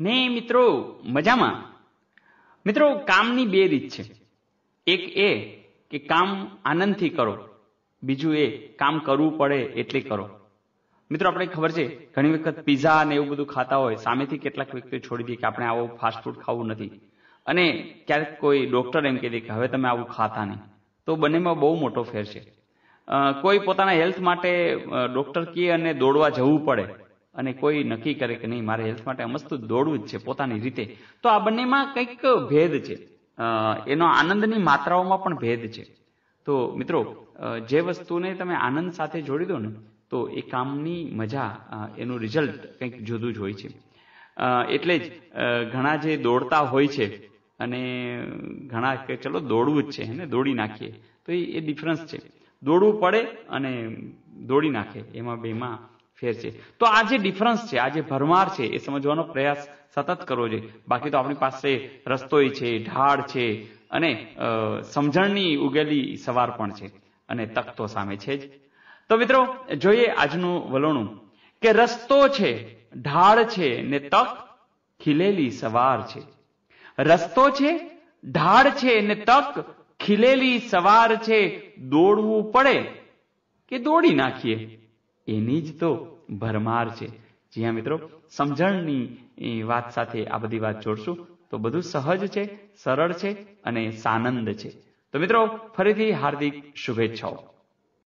ને મિત્રો, મજામાં? મિત્રો, કામની બે રીત છે. એક એ કે કામ આનંદથી કરો. બીજું એ કામ કરવું પડે એટલે કરો. મિત્રો, આપણે ખબર છે, ઘણી વખત પીઝા ને એવું બધું ખાતા હોય, સામેથી કેટલાક વ્યક્તિઓ છોડી દે કે આપણે આવું ફાસ્ટ ફૂડ ખાવું નથી. અને ક્યારેક કોઈ ડોક્ટર એમ કહી દે કે, હવે તમે આવું ખાતા નહીં. તો બંનેમાં બહુ મોટો ફેર છે. કોઈ પોતાના હેલ્થ માટે ડોક્ટર કહે અને દોડવા જવું પડે. અને કોઈ નક્કી કરે કે નહીં, મારે હેલ્થ માટે મસ્ત દોડવું જ છે પોતાની રીતે. તો આ બંનેમાં કંઈક ભેદ છે. એનો આનંદની માત્રાઓમાં પણ ભેદ છે. તો મિત્રો જે વસ્તુને તમે આનંદ સાથે જોડી દો ને, તો એ કામની મજા એનું રિઝલ્ટ કંઈક જુદું જ હોય છે. એટલે જ ઘણા જે દોડતા હોય છે, અને ઘણા કે ચલો દોડવું જ છે એને દોડી નાખીએ, તો એ એ ડિફરન્સ છે. દોડવું પડે અને દોડી નાખે, એમાં બેમાં ફેર તો આ જે ડિફરન્સ છે, આ જે ભરમાર છે, એ સમજવાનો પ્રયાસ સતત કરવો જોઈએ. બાકી તો આપણી પાસે રસ્તોય છે, ઢાળ છે અને સમજણની ઉગેલી સવાર પણ છે અને તક તો સામે છે જ. તો મિત્રો, જોઈએ આજનું વલોણું કે રસ્તો છે, ઢાળ છે ને તક ખીલેલી સવાર છે. રસ્તો છે, ઢાળ છે ને તક ખીલેલી સવાર છે. દોડવું પડે કે દોડી નાખીએ? એની જ તો ભરમાર છે. જી હા, મિત્રો, સમજણની વાત સાથે આ બધી વાત જોડશું તો બધું સહજ છે, સરળ છે અને સાનંદ છે. તો મિત્રો, ફરીથી હાર્દિક શુભેચ્છાઓ.